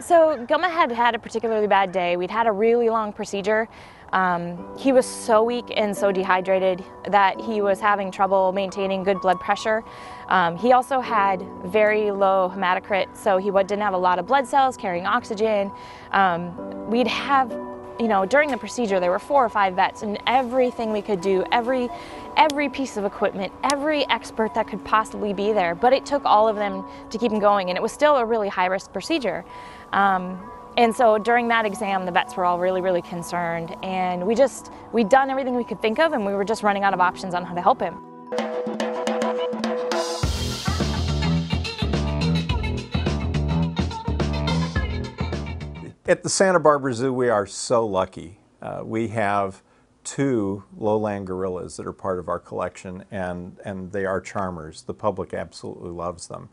So Goma had had a particularly bad day. We'd had a really long procedure. Um, he was so weak and so dehydrated that he was having trouble maintaining good blood pressure. Um, he also had very low hematocrit, so he didn't have a lot of blood cells carrying oxygen. Um, we'd have you know, during the procedure, there were four or five vets, and everything we could do, every, every piece of equipment, every expert that could possibly be there. But it took all of them to keep him going, and it was still a really high-risk procedure. Um, and so during that exam, the vets were all really, really concerned, and we just we'd done everything we could think of, and we were just running out of options on how to help him. At the Santa Barbara Zoo, we are so lucky. Uh, we have two lowland gorillas that are part of our collection, and, and they are charmers. The public absolutely loves them.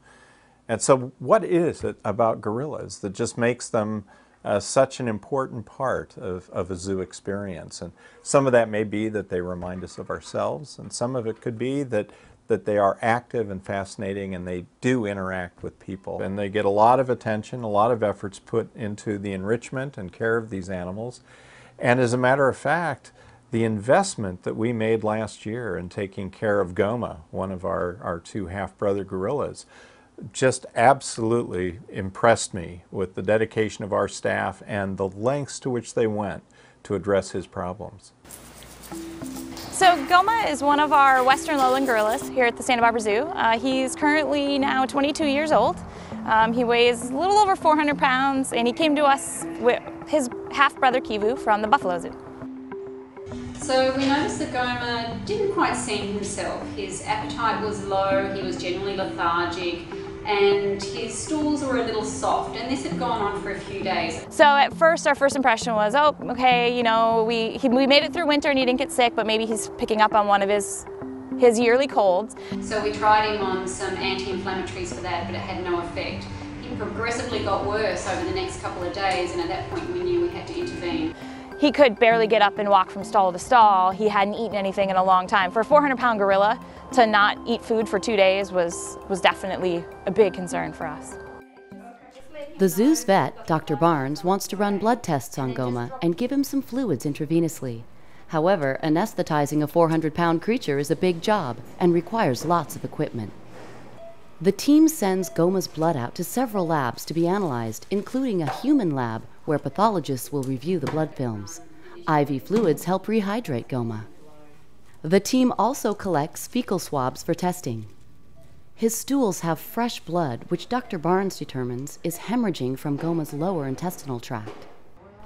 And so, what is it about gorillas that just makes them uh, such an important part of, of a zoo experience? And some of that may be that they remind us of ourselves, and some of it could be that that they are active and fascinating and they do interact with people. And they get a lot of attention, a lot of efforts put into the enrichment and care of these animals. And as a matter of fact, the investment that we made last year in taking care of Goma, one of our, our two half-brother gorillas, just absolutely impressed me with the dedication of our staff and the lengths to which they went to address his problems. So Goma is one of our western lowland gorillas here at the Santa Barbara Zoo. Uh, he's currently now 22 years old. Um, he weighs a little over 400 pounds and he came to us with his half-brother Kivu from the Buffalo Zoo. So we noticed that Goma didn't quite seem himself. His appetite was low, he was generally lethargic, and his stools were a little soft and this had gone on for a few days. So at first our first impression was, oh, okay, you know, we, he, we made it through winter and he didn't get sick, but maybe he's picking up on one of his his yearly colds. So we tried him on some anti-inflammatories for that, but it had no effect. He progressively got worse over the next couple of days and at that point we knew we had to intervene. He could barely get up and walk from stall to stall. He hadn't eaten anything in a long time. For a 400 pound gorilla to not eat food for two days was, was definitely a big concern for us. The zoo's vet, Dr. Barnes, wants to run blood tests on Goma and give him some fluids intravenously. However, anesthetizing a 400 pound creature is a big job and requires lots of equipment. The team sends Goma's blood out to several labs to be analyzed, including a human lab where pathologists will review the blood films. IV fluids help rehydrate Goma. The team also collects fecal swabs for testing. His stools have fresh blood, which Dr. Barnes determines is hemorrhaging from Goma's lower intestinal tract.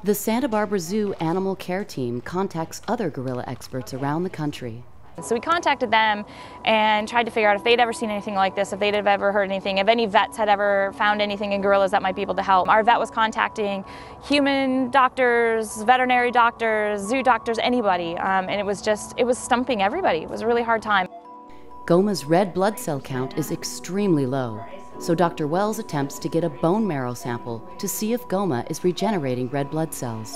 The Santa Barbara Zoo Animal Care Team contacts other gorilla experts around the country so we contacted them and tried to figure out if they'd ever seen anything like this, if they'd have ever heard anything, if any vets had ever found anything in gorillas that might be able to help. Our vet was contacting human doctors, veterinary doctors, zoo doctors, anybody, um, and it was just, it was stumping everybody. It was a really hard time. Goma's red blood cell count is extremely low, so Dr. Wells attempts to get a bone marrow sample to see if Goma is regenerating red blood cells.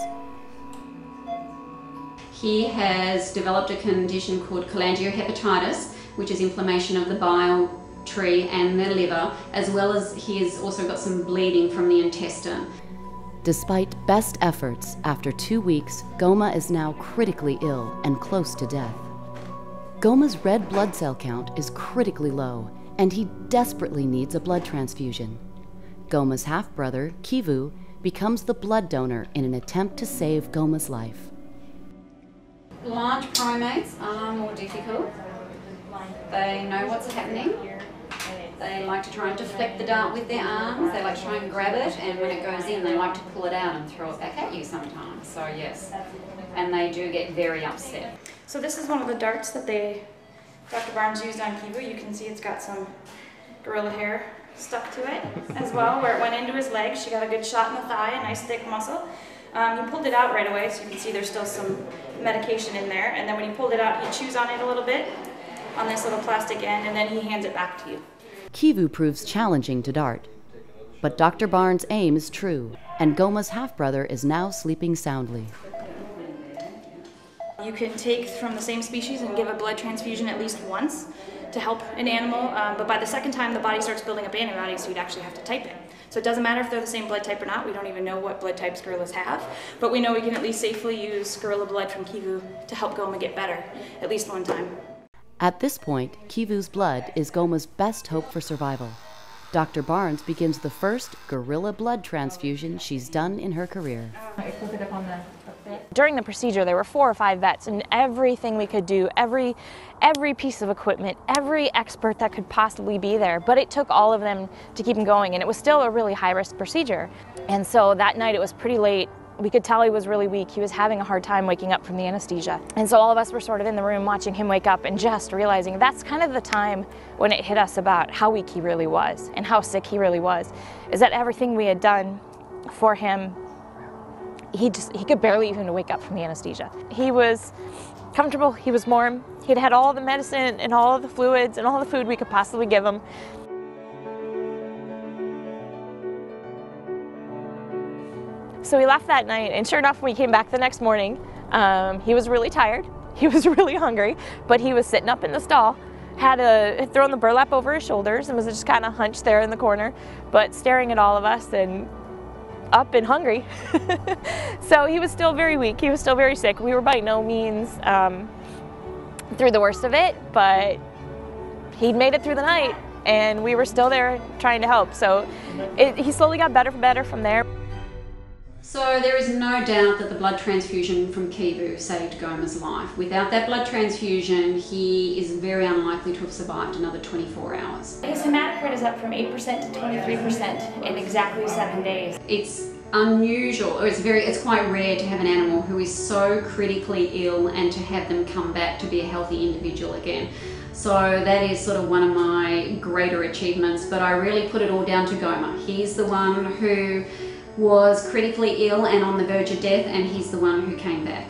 He has developed a condition called cholangiohepatitis, which is inflammation of the bile tree and the liver, as well as he has also got some bleeding from the intestine. Despite best efforts, after two weeks, Goma is now critically ill and close to death. Goma's red blood cell count is critically low, and he desperately needs a blood transfusion. Goma's half brother, Kivu, becomes the blood donor in an attempt to save Goma's life. Large primates are more difficult. They know what's happening. They like to try and deflect the dart with their arms. They like to try and grab it, and when it goes in, they like to pull it out and throw it back at you sometimes. So yes, and they do get very upset. So this is one of the darts that they, Dr. Barnes used on Kivu. You can see it's got some gorilla hair stuck to it as well, where it went into his leg. She got a good shot in the thigh, a nice thick muscle. Um, he pulled it out right away, so you can see there's still some medication in there. And then when he pulled it out, he chews on it a little bit on this little plastic end, and then he hands it back to you. Kivu proves challenging to dart. But Dr. Barnes' aim is true, and Goma's half-brother is now sleeping soundly. You can take from the same species and give a blood transfusion at least once to help an animal, um, but by the second time the body starts building up antibodies, so you'd actually have to type it. So it doesn't matter if they're the same blood type or not. We don't even know what blood types gorillas have, but we know we can at least safely use gorilla blood from Kivu to help Goma get better, at least one time. At this point, Kivu's blood is Goma's best hope for survival. Dr. Barnes begins the first gorilla blood transfusion she's done in her career. During the procedure, there were four or five vets, and everything we could do, every every piece of equipment, every expert that could possibly be there. But it took all of them to keep him going, and it was still a really high risk procedure. And so that night, it was pretty late. We could tell he was really weak. He was having a hard time waking up from the anesthesia. And so all of us were sort of in the room watching him wake up and just realizing that's kind of the time when it hit us about how weak he really was and how sick he really was. Is that everything we had done for him he just he could barely even wake up from the anesthesia. He was comfortable, he was warm, he'd had all the medicine and all the fluids and all the food we could possibly give him. So we left that night, and sure enough, when we came back the next morning, um, he was really tired, he was really hungry, but he was sitting up in the stall, had, a, had thrown the burlap over his shoulders and was just kind of hunched there in the corner, but staring at all of us and up and hungry. so he was still very weak. He was still very sick. We were by no means um, through the worst of it, but he'd made it through the night and we were still there trying to help. So it, he slowly got better and better from there. So there is no doubt that the blood transfusion from Kivu saved Goma's life. Without that blood transfusion, he is very unlikely to have survived another 24 hours. His hematocrit is up from 8% to 23% in exactly seven days. It's unusual, or it's very, it's quite rare to have an animal who is so critically ill and to have them come back to be a healthy individual again. So that is sort of one of my greater achievements, but I really put it all down to Goma. He's the one who was critically ill and on the verge of death, and he's the one who came back.